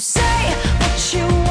say what you want.